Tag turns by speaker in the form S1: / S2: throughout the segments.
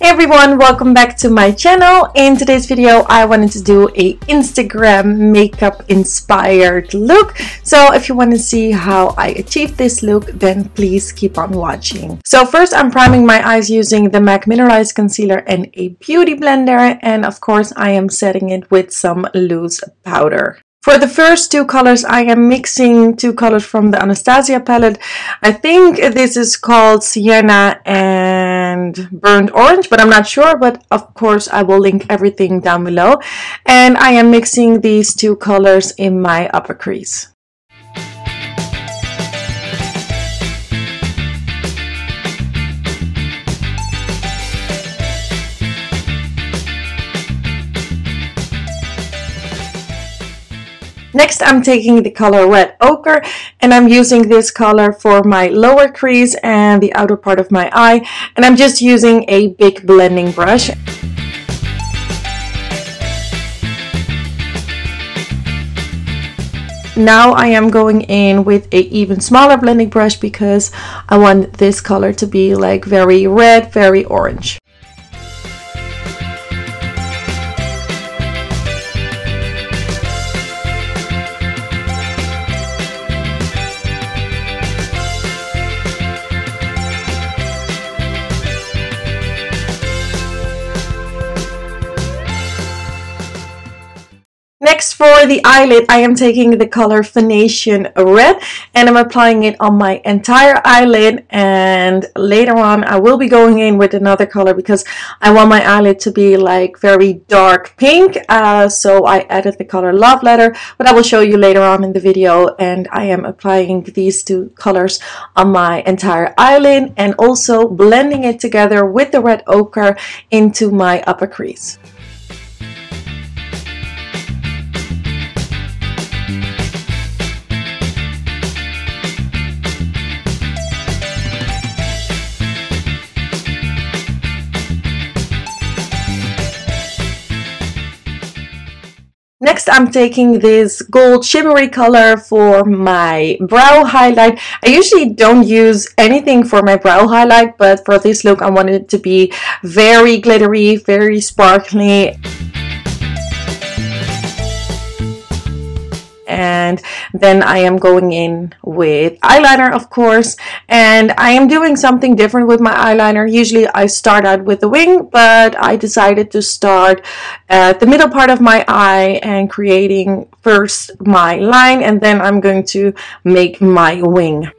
S1: Hey everyone, welcome back to my channel. In today's video, I wanted to do a Instagram makeup inspired look. So if you want to see how I achieved this look, then please keep on watching. So first I'm priming my eyes using the MAC Mineralized Concealer and a Beauty Blender. And of course I am setting it with some loose powder. For the first two colors, I am mixing two colors from the Anastasia palette. I think this is called Sienna and Burnt Orange, but I'm not sure. But of course, I will link everything down below. And I am mixing these two colors in my upper crease. Next, I'm taking the color Red Ochre and I'm using this color for my lower crease and the outer part of my eye. And I'm just using a big blending brush. Now I am going in with a even smaller blending brush because I want this color to be like very red, very orange. For the eyelid, I am taking the color Venetian Red and I'm applying it on my entire eyelid and later on I will be going in with another color because I want my eyelid to be like very dark pink uh, so I added the color Love Letter but I will show you later on in the video and I am applying these two colors on my entire eyelid and also blending it together with the red ochre into my upper crease. I'm taking this gold shimmery color for my brow highlight. I usually don't use anything for my brow highlight, but for this look, I wanted it to be very glittery, very sparkly. And then I am going in with eyeliner of course and I am doing something different with my eyeliner usually I start out with the wing but I decided to start at the middle part of my eye and creating first my line and then I'm going to make my wing.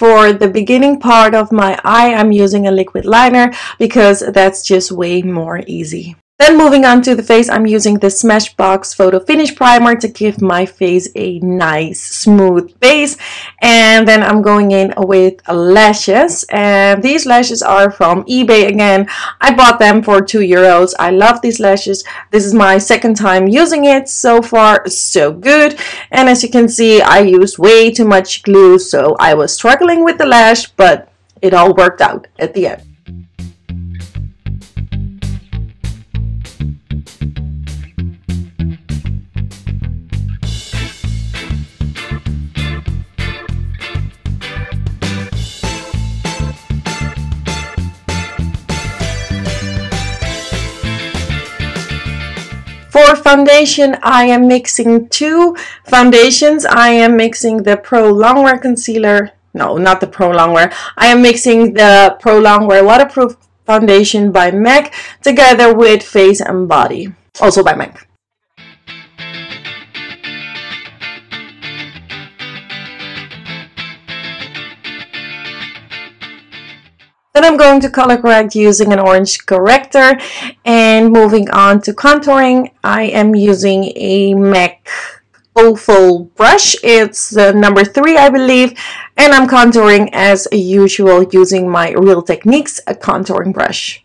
S1: For the beginning part of my eye, I'm using a liquid liner because that's just way more easy. Then moving on to the face, I'm using the Smashbox Photo Finish Primer to give my face a nice smooth base. And then I'm going in with lashes. And these lashes are from eBay again. I bought them for 2 euros. I love these lashes. This is my second time using it. So far, so good. And as you can see, I used way too much glue. So I was struggling with the lash, but it all worked out at the end. For foundation, I am mixing two foundations. I am mixing the Pro Longwear Concealer. No, not the Pro Longwear. I am mixing the Pro Longwear Waterproof Foundation by MAC together with Face and Body, also by MAC. Then I'm going to color correct using an orange corrector and moving on to contouring, I am using a MAC oval brush. It's the number three, I believe, and I'm contouring as usual using my Real Techniques a contouring brush.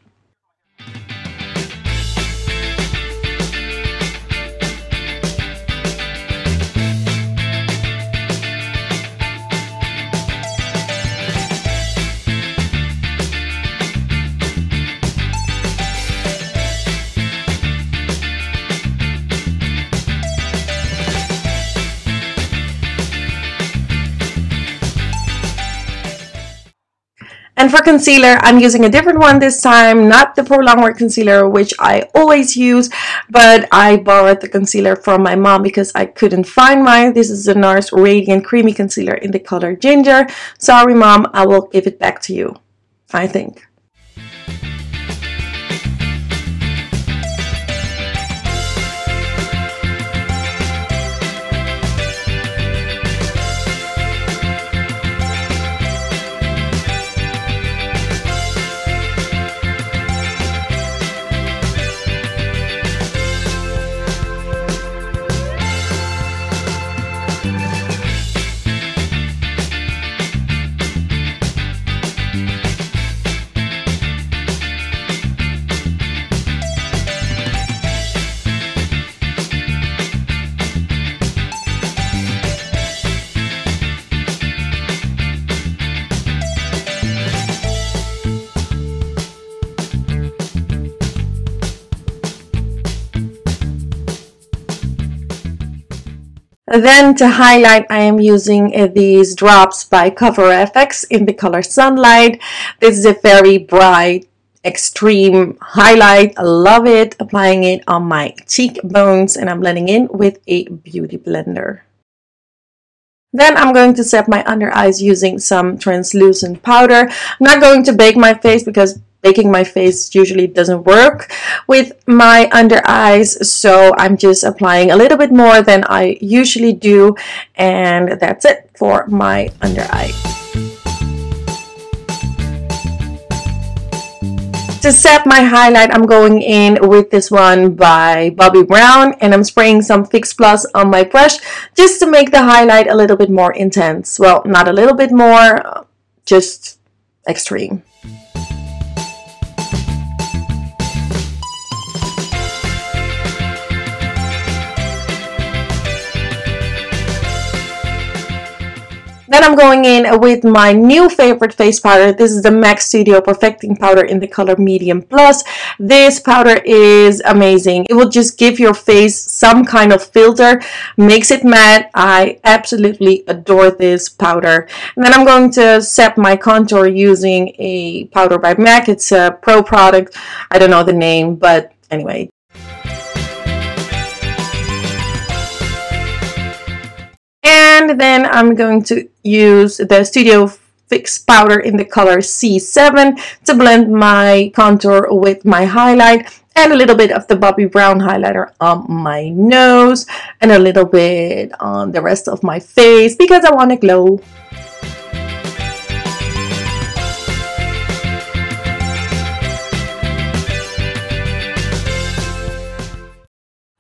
S1: And for concealer, I'm using a different one this time, not the Pro Longwear concealer, which I always use, but I borrowed the concealer from my mom because I couldn't find mine. This is the NARS Radiant Creamy Concealer in the color Ginger. Sorry, mom, I will give it back to you, I think. Then to highlight, I am using uh, these drops by Cover FX in the color Sunlight. This is a very bright, extreme highlight. I love it. Applying it on my cheekbones and I'm blending in with a beauty blender. Then I'm going to set my under eyes using some translucent powder. I'm not going to bake my face because baking my face usually doesn't work with my under eyes so I'm just applying a little bit more than I usually do and that's it for my under eye. To set my highlight, I'm going in with this one by Bobbi Brown and I'm spraying some Fix Plus on my brush just to make the highlight a little bit more intense. Well, not a little bit more, just extreme. Then I'm going in with my new favorite face powder. This is the MAC Studio Perfecting Powder in the color Medium Plus. This powder is amazing. It will just give your face some kind of filter, makes it matte. I absolutely adore this powder. And then I'm going to set my contour using a powder by MAC. It's a pro product. I don't know the name, but anyway, and then I'm going to use the Studio Fix powder in the color C7 to blend my contour with my highlight and a little bit of the Bobbi Brown highlighter on my nose and a little bit on the rest of my face because I want to glow.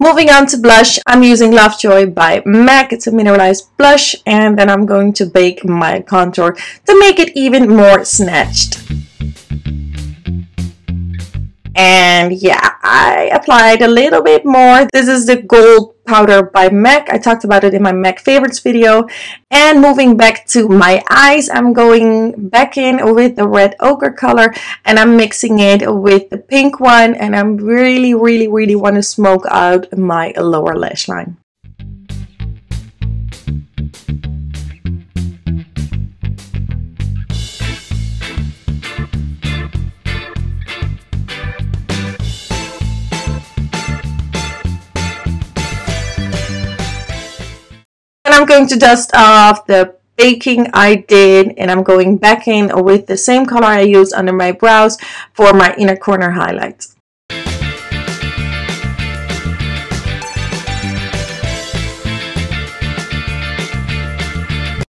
S1: Moving on to blush, I'm using Lovejoy by MAC. It's a mineralized blush and then I'm going to bake my contour to make it even more snatched. And yeah, I applied a little bit more. This is the gold powder by MAC. I talked about it in my MAC favorites video. And moving back to my eyes, I'm going back in with the red ochre color and I'm mixing it with the pink one. And I'm really, really, really want to smoke out my lower lash line. I'm going to dust off the baking I did and I'm going back in with the same color I used under my brows for my inner corner highlights.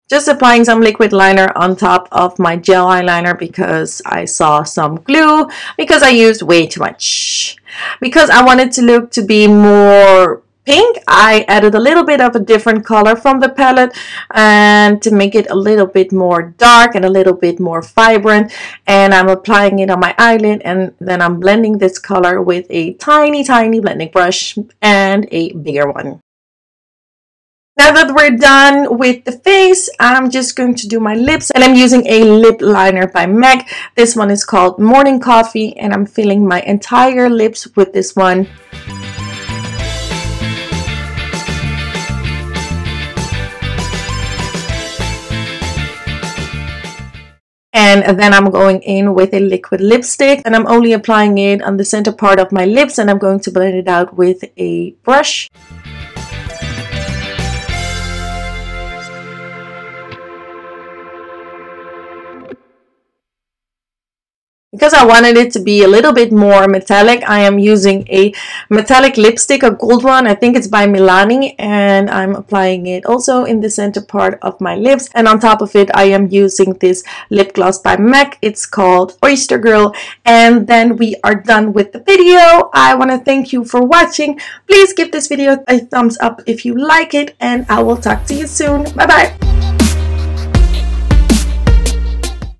S1: just applying some liquid liner on top of my gel eyeliner because I saw some glue because I used way too much. Because I wanted to look to be more pink I added a little bit of a different color from the palette and to make it a little bit more dark and a little bit more vibrant and I'm applying it on my eyelid and then I'm blending this color with a tiny tiny blending brush and a bigger one now that we're done with the face, I'm just going to do my lips and I'm using a lip liner by MAC. This one is called Morning Coffee and I'm filling my entire lips with this one. And then I'm going in with a liquid lipstick and I'm only applying it on the center part of my lips and I'm going to blend it out with a brush. Because I wanted it to be a little bit more metallic, I am using a metallic lipstick, a gold one. I think it's by Milani and I'm applying it also in the center part of my lips. And on top of it, I am using this lip gloss by MAC. It's called Oyster Girl. And then we are done with the video. I want to thank you for watching. Please give this video a thumbs up if you like it and I will talk to you soon. Bye bye.